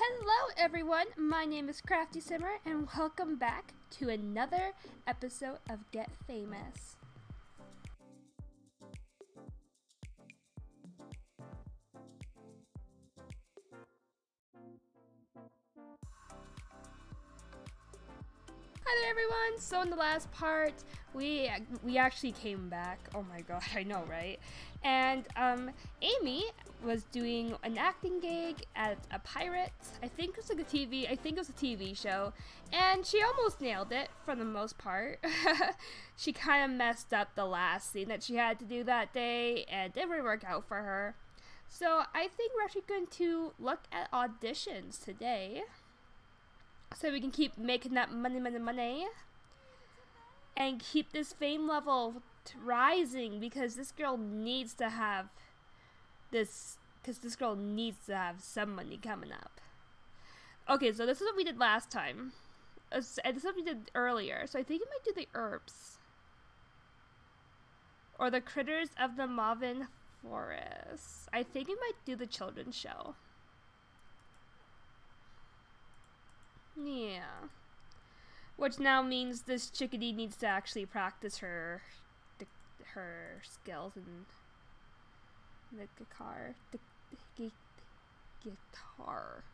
Hello everyone, my name is Crafty Simmer and welcome back to another episode of Get Famous. Hi there everyone! So in the last part, we we actually came back. Oh my god, I know, right? And um, Amiee was doing an acting gig at a pirate. I think it was like a TV, I think it was a TV show. And she almost nailed it for the most part. she kind of messed up the last scene that she had to do that day and it didn't work out for her. So I think we're actually going to look at auditions today so we can keep making that money, money, money, and keep this fame level rising because this girl needs to have this because this girl needs to have some money coming up. Okay, so this is what we did last time. and this is what we did earlier. So I think it might do the herbs. Or the critters of the Mauvin Forest. I think it might do the children's show. Yeah. Which now means this chickadee needs to actually practice her her skills in the guitar. The, the, the guitar.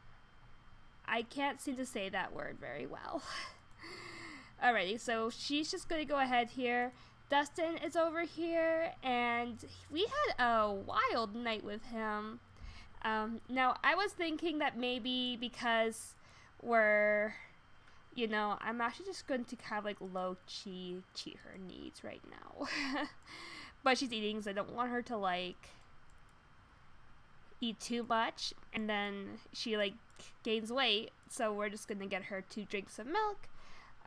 I can't seem to say that word very well. Alrighty, so she's just gonna go ahead here. Dustin is over here, and we had a wild night with him. Um, now, I was thinking that maybe because where you know i'm actually just going to kind of like low key cheat her needs right now but she's eating so i don't want her to like eat too much and then she like gains weight so we're just gonna get her two drinks of milk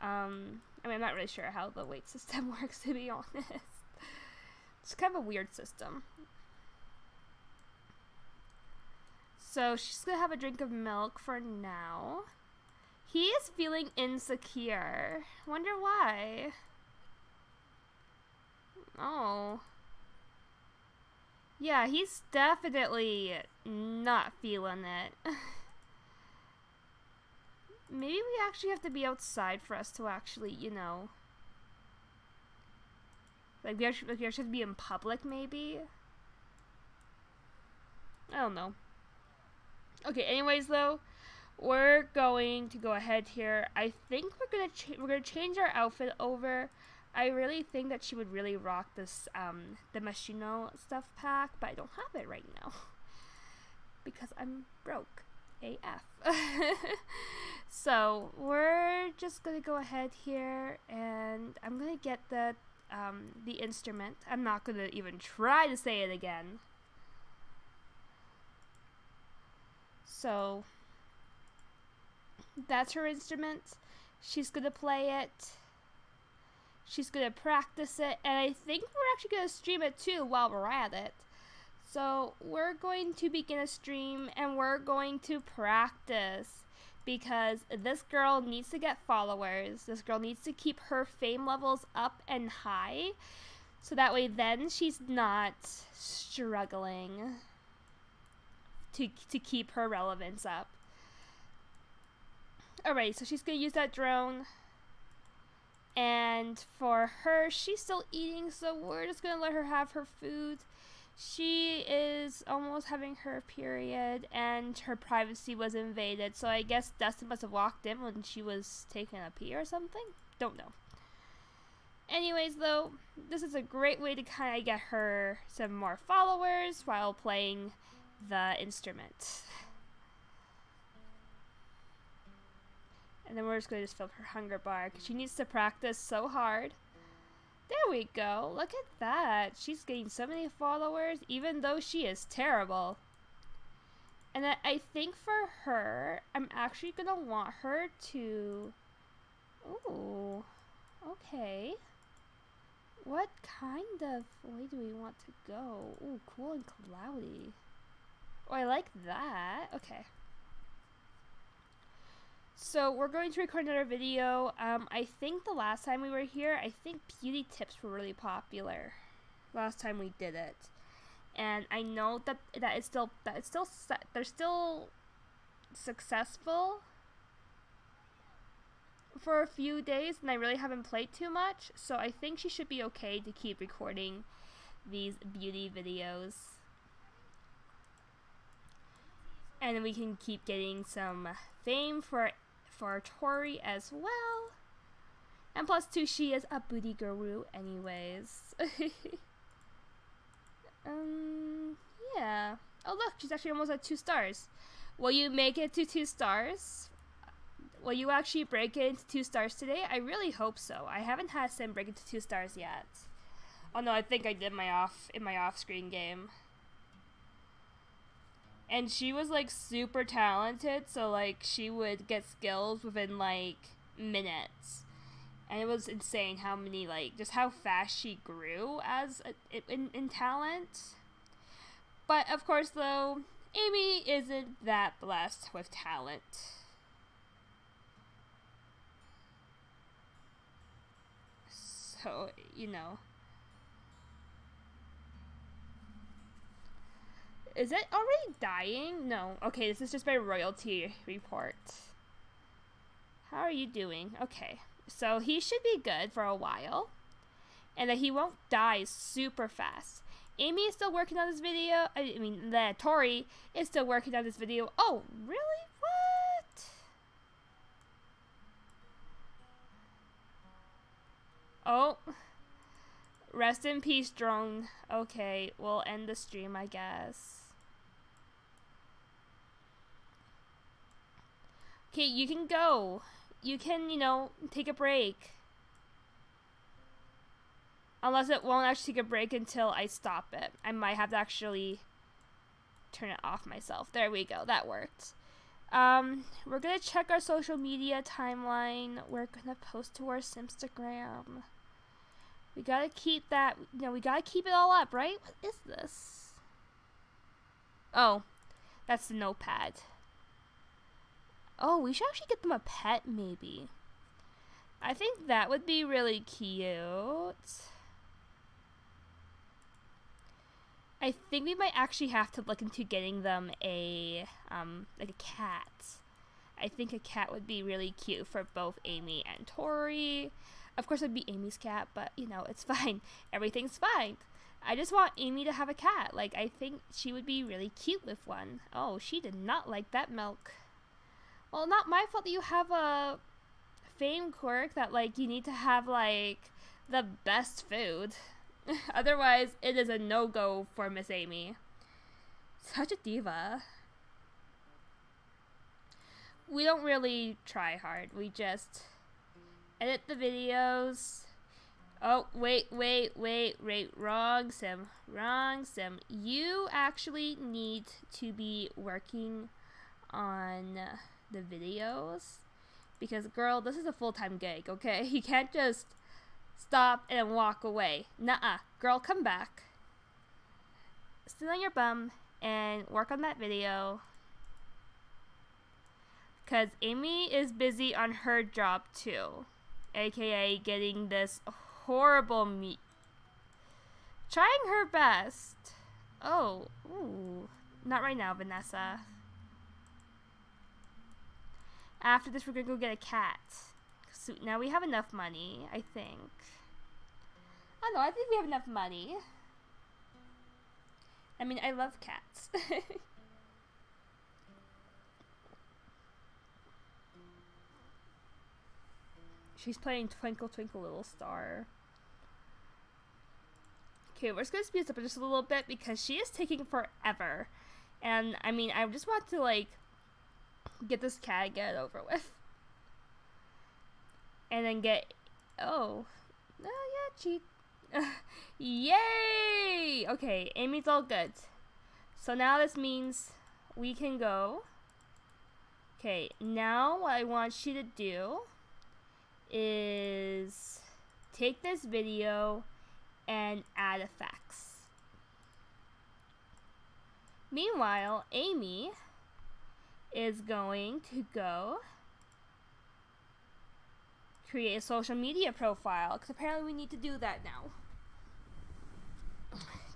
um i mean i'm not really sure how the weight system works to be honest it's kind of a weird system so she's gonna have a drink of milk for now he is feeling insecure. Wonder why. Oh. Yeah, he's definitely not feeling it. Maybe we actually have to be outside for us to actually, you know... Like, we actually, like, we actually have to be in public, maybe? I don't know. Okay, anyways, though we're going to go ahead here. I think we're gonna we're gonna change our outfit over. I really think that she would really rock this um the Moschino stuff pack, but I don't have it right now because I'm broke AF. so we're just gonna go ahead here, and I'm gonna get the um the instrument. I'm not gonna even try to say it again. So that's her instrument. She's gonna play it. She's gonna practice it, and I think we're actually gonna stream it too while we're at it. So we're going to begin a stream and we're going to practice because this girl needs to get followers. This girl needs to keep her fame levels up and high. So that way then she's not struggling to, to keep her relevance up. Alright, so she's gonna use that drone. And for her, she's still eating, so we're just gonna let her have her food. She is almost having her period, and her privacy was invaded. So I guess Dustin must have walked in when she was taking a pee or something. Don't know. Anyways, though, this is a great way to kind of get her some more followers while playing the instrument. And then we're just going to just fill her hunger bar because she needs to practice so hard. There we go. Look at that. She's getting so many followers even though she is terrible. And I think for her, I'm actually going to want her to... Ooh. Okay. What kind of way do we want to go? Ooh, cool and cloudy. Oh, I like that. Okay. So we're going to record another video. Um, I think the last time we were here, I think beauty tips were really popular. Last time we did it, and I know that that it's still that it's still. They're still successful for a few days and I really haven't played too much, so I think she should be okay to keep recording these beauty videos. And we can keep getting some fame for for Tori as well. And plus two, she is a booty guru anyways. um, yeah. Oh look, she's actually almost at two stars. Will you make it to two stars? Will you actually break it into two stars today? I really hope so. I haven't had Sim break into two stars yet. Oh no, I think I did my off in my off-screen game. And she was like super talented, so like she would get skills within like minutes. And it was insane how many like just how fast she grew as a, in in talent. But of course though, Amiee isn't that blessed with talent. So, you know, Is it already dying? No. Okay, this is just my royalty report. How are you doing? Okay. So he should be good for a while. And that he won't die super fast. Amiee is still working on this video. I mean, the Tori is still working on this video. Oh, really? What? Oh. Rest in peace, drone. Okay, we'll end the stream, I guess. Okay, you can go. You can, you know, take a break. Unless it won't actually take a break until I stop it. I might have to actually turn it off myself. There we go. That worked. Um, we're gonna check our social media timeline. We're gonna post to our Instagram. We gotta keep that, you know, we gotta keep it all up, right? What is this? Oh, that's the notepad. Oh, we should actually get them a pet, maybe. I think that would be really cute. I think we might actually have to look into getting them a, um, like a cat. I think a cat would be really cute for both Amiee and Tori. Of course, it'd be Amiee's cat, but, you know, it's fine. Everything's fine. I just want Amiee to have a cat. Like, I think she would be really cute with one. Oh, she did not like that milk. Well, not my fault that you have a fame quirk that like you need to have like the best food. Otherwise, it is a no-go for Miss Amiee. Such a diva. We don't really try hard. We just edit the videos. Oh, wait, wait, wait, wait, wrong sim, wrong sim. You actually need to be working on the videos. Because girl this is a full-time gig okay? You can't just stop and walk away. Nah girl come back. Sit on your bum and work on that video. Because Amiee is busy on her job too aka getting this horrible meat trying her best. Oh ooh. Not right now Vanessa after this, we're gonna go get a cat. So now we have enough money, I think. I don't know, I think we have enough money. I mean, I love cats. She's playing Twinkle Twinkle Little Star. Okay, we're just gonna speed this up just a little bit because she is taking forever. And, I mean, I just want to, like, get this cat get it over with. And then get oh. Oh yeah, cheat. Yay! Okay, Amiee's all good. So now this means we can go. Okay, now what I want you to do is take this video and add effects. Meanwhile, Amiee is going to go create a social media profile because apparently we need to do that now.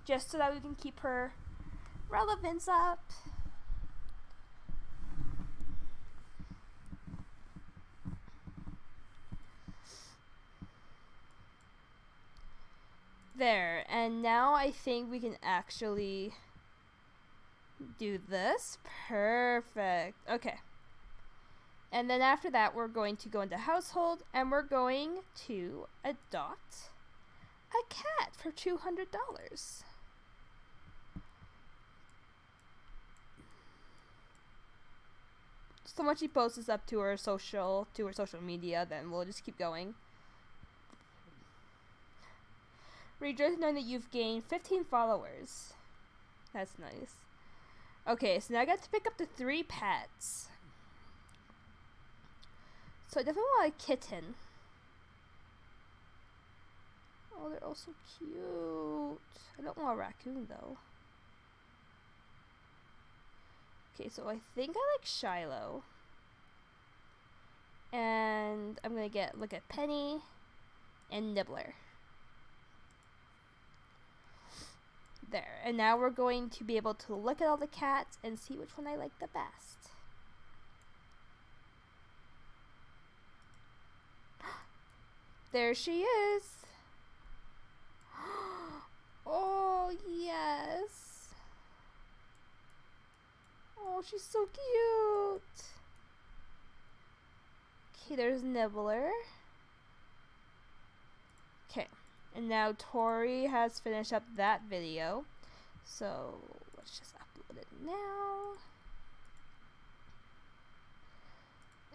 Just so that we can keep her relevance up. There and now I think we can actually do this. Perfect. Okay. And then after that, we're going to go into household and we're going to adopt a cat for $200. So once she posts this up to her social to her social media, then we'll just keep going. Rejoice knowing that you've gained 15 followers. That's nice. Okay, so now I got to pick up the three pets. So I definitely want a kitten. Oh, they're all so cute. I don't want a raccoon though. Okay, so I think I like Shiloh. And I'm gonna get look at Penny and Nibbler. There, and now we're going to be able to look at all the cats and see which one I like the best. There she is. Oh, yes. Oh, she's so cute. Okay, there's Nibbler. And now Tori has finished up that video. So, let's just upload it now.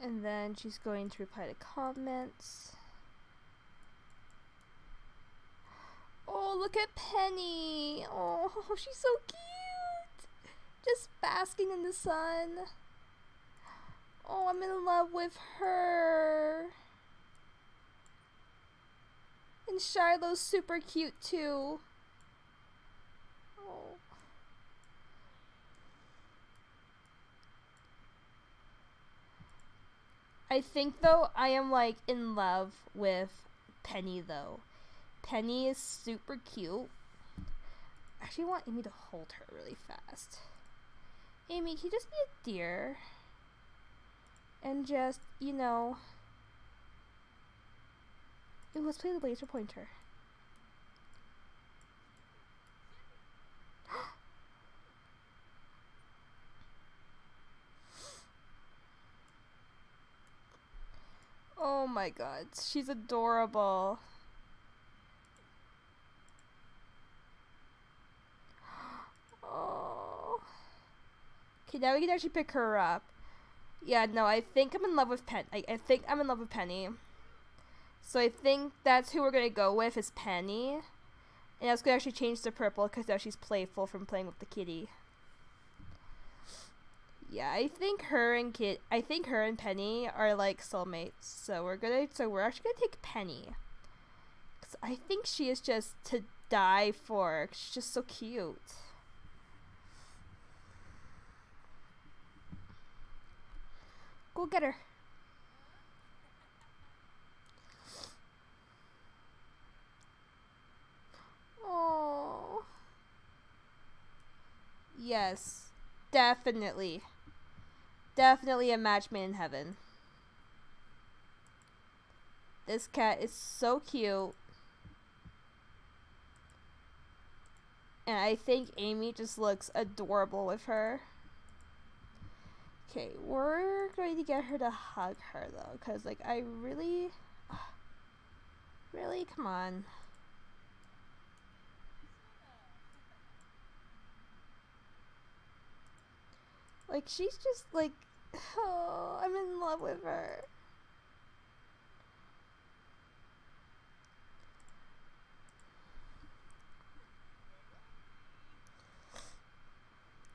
And then she's going to reply to comments. Oh, look at Penny. Oh, she's so cute. Just basking in the sun. Oh, I'm in love with her. And Shiloh's super cute too. Oh. I think though I am like in love with Penny though. Penny is super cute. I actually want Amiee to hold her really fast. Amiee, can you just be a dear? And just, you know. Ooh, let's play the laser pointer. oh my god, she's adorable. Oh. Okay, now we can actually pick her up. Yeah, no, I think I'm in love with Penny. I, I think I'm in love with Penny. So I think that's who we're gonna go with is Penny. And that's gonna actually change to purple because now she's playful from playing with the kitty. Yeah, I think her and Kit, I think her and Penny are like soulmates. So we're gonna, so we're actually gonna take Penny. Cause I think she is just to die for. She's just so cute. Go get her. Oh. Yes. Definitely. Definitely a match made in heaven. This cat is so cute. And I think Amiee just looks adorable with her. Okay, we're going to get her to hug her though, because like I really, really, come on. Like she's just like, oh, I'm in love with her.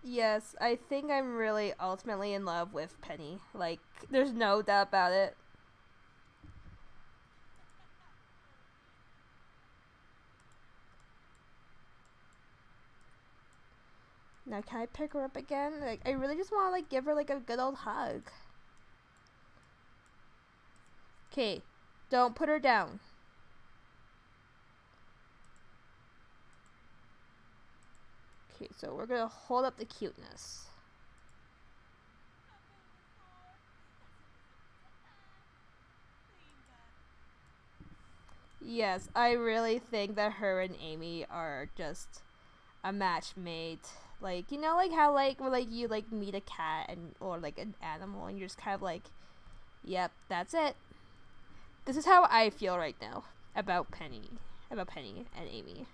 Yes, I think I'm really ultimately in love with Penny. Like, there's no doubt about it. Now, can I pick her up again? Like, I really just want to, like, give her, like, a good old hug. Okay, don't put her down. Okay, so we're gonna hold up the cuteness. Yes, I really think that her and Amiee are just a match made. Like you know, like how like where like you like meet a cat and or like an animal, and you're just kind of like, yep, that's it. This is how I feel right now about Penny, about Penny and Amiee.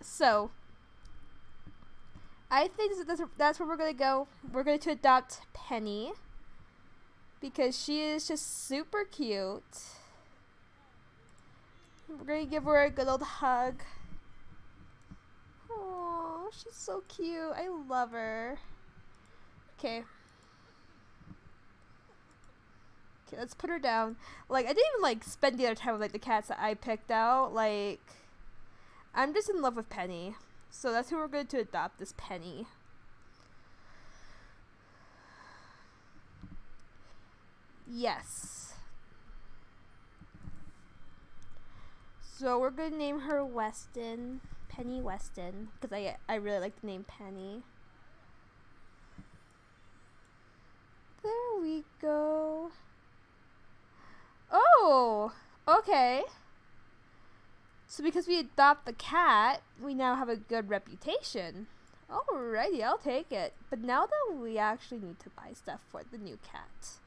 So, I think that's that's where we're gonna go. We're going to adopt Penny because she is just super cute. We're gonna give her a good old hug. Oh, she's so cute. I love her. Okay. Okay, let's put her down. Like, I didn't even, like, spend the other time with, like, the cats that I picked out. Like, I'm just in love with Penny. So that's who we're going to adopt, this Penny. Yes. So we're going to name her Weston. Penny Weston. Because I, I really like the name Penny. There we go. Oh! Okay. So because we adopt the cat, we now have a good reputation. Alrighty, I'll take it. But now that we actually need to buy stuff for the new cat.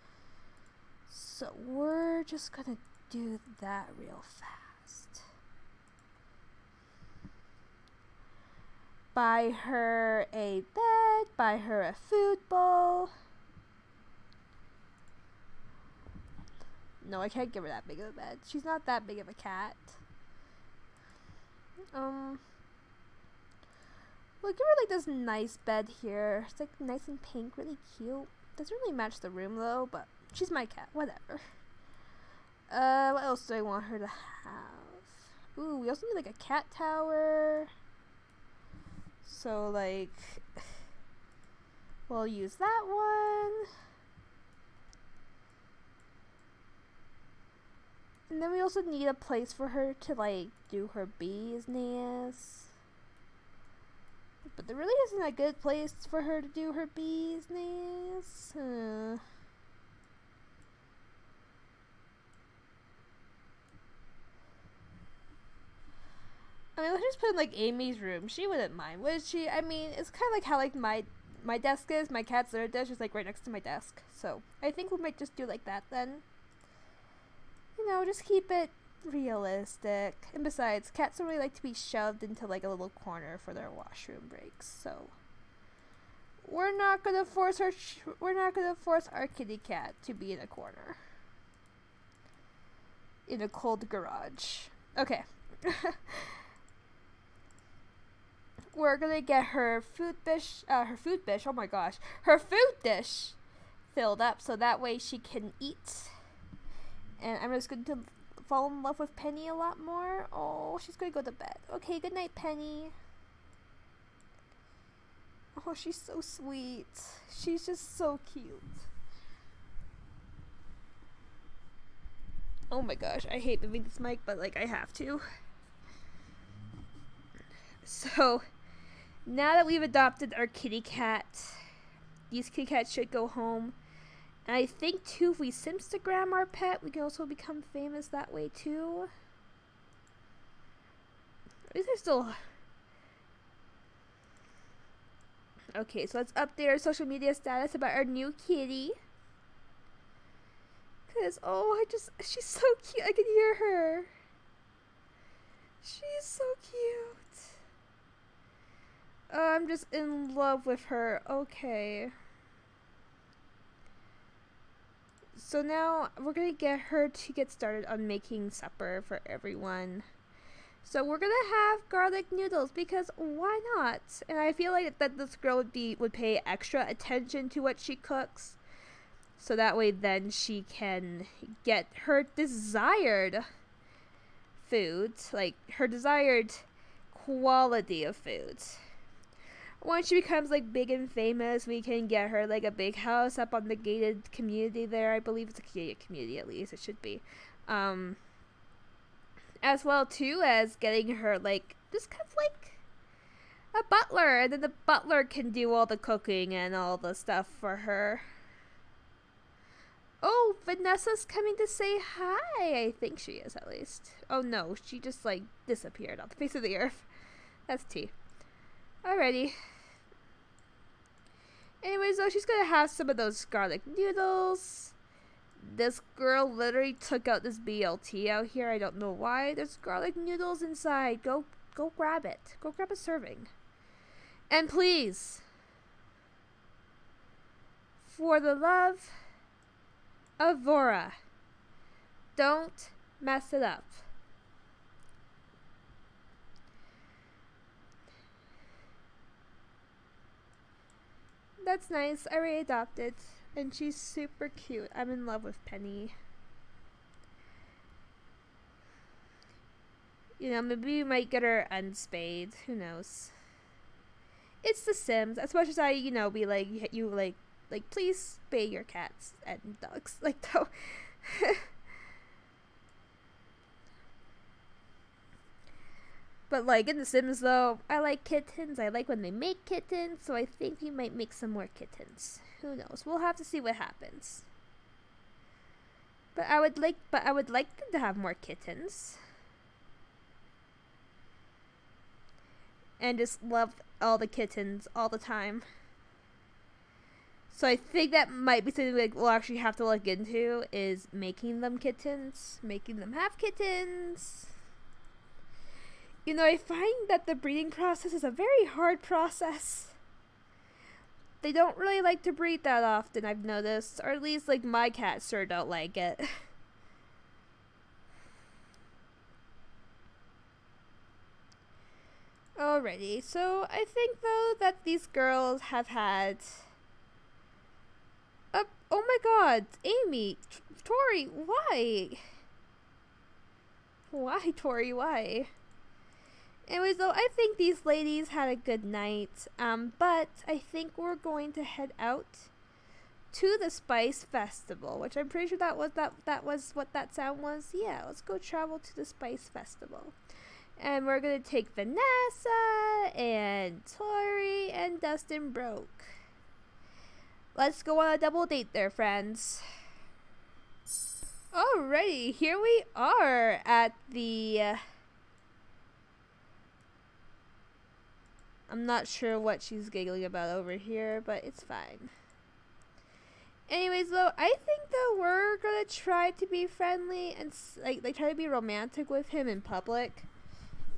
So we're just gonna do that real fast. Buy her a bed, buy her a food bowl. No, I can't give her that big of a bed. She's not that big of a cat. Um, we'll give her like this nice bed here. It's like nice and pink, really cute. Doesn't really match the room though, but she's my cat. Whatever. Uh, what else do I want her to have? Ooh, we also need like a cat tower. So like, we'll use that one. And then we also need a place for her to like do her business. But there really isn't a good place for her to do her business. Uh. I mean, let's just put in like Amiee's room. She wouldn't mind, would she? I mean, it's kind of like how like my my desk is. My cat's litter dish is like right next to my desk. So I think we might just do like that then you know, just keep it realistic. And besides, cats don't really like to be shoved into like a little corner for their washroom breaks. So we're not gonna force our we're not gonna force our kitty cat to be in a corner in a cold garage. Okay. we're gonna get her food dish, uh, her food dish. Oh my gosh, her food dish filled up so that way she can eat and I'm just going to fall in love with Penny a lot more. Oh, she's to go to bed. Okay, good night, Penny. Oh, she's so sweet. She's just so cute. Oh my gosh, I hate moving this mic, but like I have to. So, now that we've adopted our kitty cat, these kitty cats should go home and I think too, if we Simstagram our pet, we can also become famous that way too. These are still. Okay, so let's update our social media status about our new kitty. Cause oh, I just she's so cute. I can hear her. She's so cute. Oh, I'm just in love with her. Okay. So now we're gonna get her to get started on making supper for everyone. So we're gonna have garlic noodles because why not? And I feel like that this girl would be would pay extra attention to what she cooks. So that way then she can get her desired foods, like her desired quality of foods once she becomes like big and famous, we can get her like a big house up on the gated community there. I believe it's a gated community at least. It should be. Um, as well too as getting her like just kind of like a butler, and then the butler can do all the cooking and all the stuff for her. Oh, Vanessa's coming to say hi. I think she is at least. Oh no, she just like disappeared off the face of the earth. That's tea. Alrighty. Anyways, though, she's gonna have some of those garlic noodles. This girl literally took out this BLT out here. I don't know why. There's garlic noodles inside. Go, go grab it. Go grab a serving. And please, for the love of Vora, don't mess it up. That's nice. I already adopted. And she's super cute. I'm in love with Penny. You know, maybe we might get her unspayed. Who knows? It's The Sims. As much as I, you know, be like, you like, like, please spay your cats and dogs. Like, though. But like in The Sims though, I like kittens. I like when they make kittens, so I think we might make some more kittens. Who knows? We'll have to see what happens. But I would like but I would like them to have more kittens. And just love all the kittens all the time. So I think that might be something like we'll actually have to look into is making them kittens, making them have kittens. You know, I find that the breeding process is a very hard process. They don't really like to breed that often, I've noticed. Or at least, like, my cats sure don't like it. Alrighty, so I think, though, that these girls have had... Uh, oh my god, Amiee, Tori, why? Why, Tori, why? Anyways, though, I think these ladies had a good night. Um, but I think we're going to head out to the Spice Festival, which I'm pretty sure that was that that was what that sound was. Yeah, let's go travel to the Spice Festival. And we're gonna take Vanessa and Tori and Dustin Broke. Let's go on a double date there, friends. Alrighty, here we are at the uh, I'm not sure what she's giggling about over here, but it's fine. Anyways, though, I think that we're gonna try to be friendly and like like try to be romantic with him in public,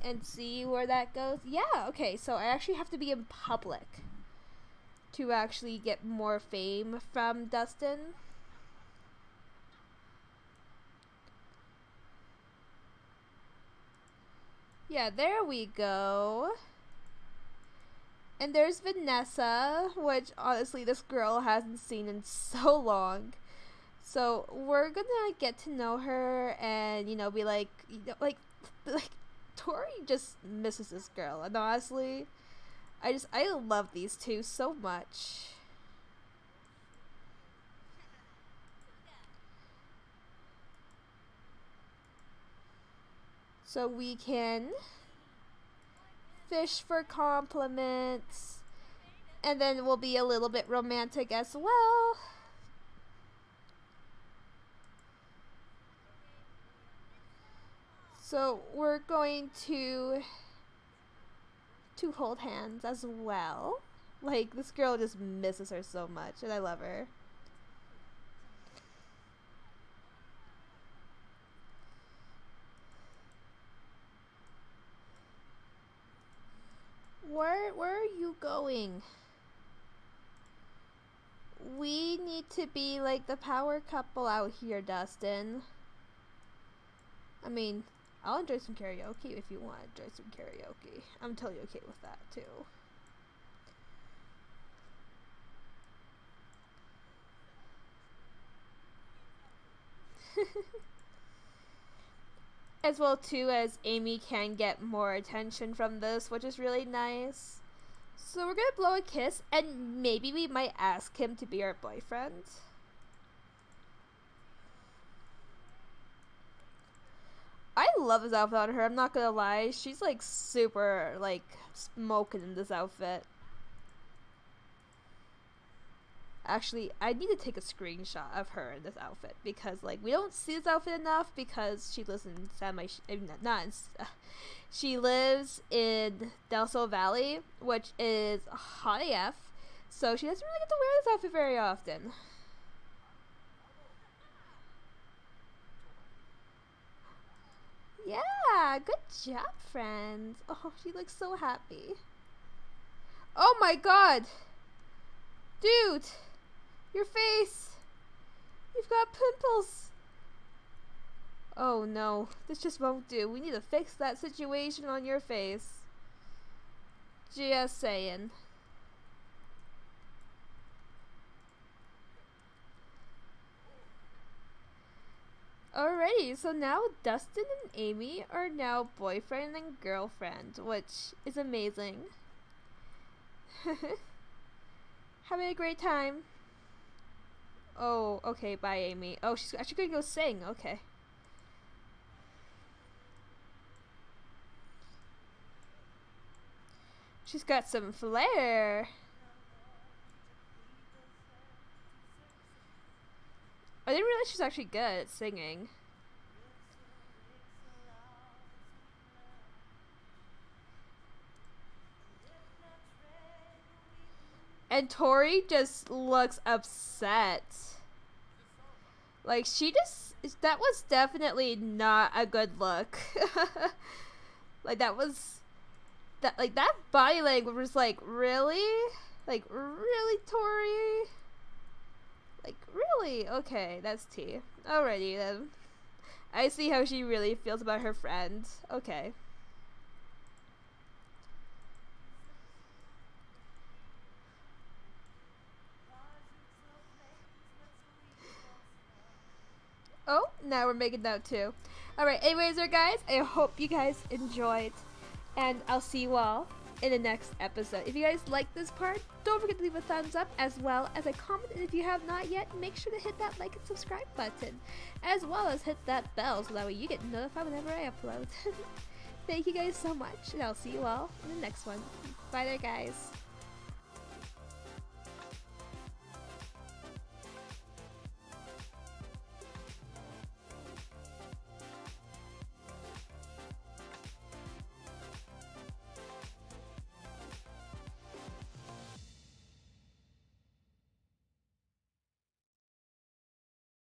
and see where that goes. Yeah, okay. So I actually have to be in public to actually get more fame from Dustin. Yeah, there we go. And there's Vanessa, which honestly this girl hasn't seen in so long. So we're gonna get to know her and you know be like, you know, like, like Tori just misses this girl, and honestly, I just I love these two so much. So we can fish for compliments. And then we'll be a little bit romantic as well. So we're going to to hold hands as well. Like this girl just misses her so much and I love her. Where where are you going? We need to be like the power couple out here, Dustin. I mean, I'll enjoy some karaoke if you want to enjoy some karaoke. I'm totally okay with that too. as well too as Amiee can get more attention from this, which is really nice. So we're gonna blow a kiss, and maybe we might ask him to be our boyfriend. I love this outfit on her, I'm not gonna lie. She's like super, like, smoking in this outfit. Actually, I need to take a screenshot of her in this outfit because like we don't see this outfit enough because she lives in San My not in, uh, she lives in Del Sol Valley, which is hot AF, so she doesn't really get to wear this outfit very often. Yeah, good job, friends. Oh, she looks so happy. Oh my god! Dude! Your face! You've got pimples! Oh no, this just won't do. We need to fix that situation on your face. Just saying. Alrighty, so now Dustin and Amiee are now boyfriend and girlfriend, which is amazing. Having a great time. Oh, okay, bye Amiee. Oh, she's actually gonna go sing, okay. She's got some flair. I didn't realize she's actually good at singing. And Tori just looks upset. Like, she just. That was definitely not a good look. like, that was. That, like, that body language was like, really? Like, really, Tori? Like, really? Okay, that's T. Alrighty then. I see how she really feels about her friend. Okay. Oh, now we're making that too. Alright, anyways guys, I hope you guys enjoyed. And I'll see you all in the next episode. If you guys like this part, don't forget to leave a thumbs up as well as a comment. And if you have not yet, make sure to hit that like and subscribe button, as well as hit that bell so that way you get notified whenever I upload. Thank you guys so much, and I'll see you all in the next one. Bye there, guys.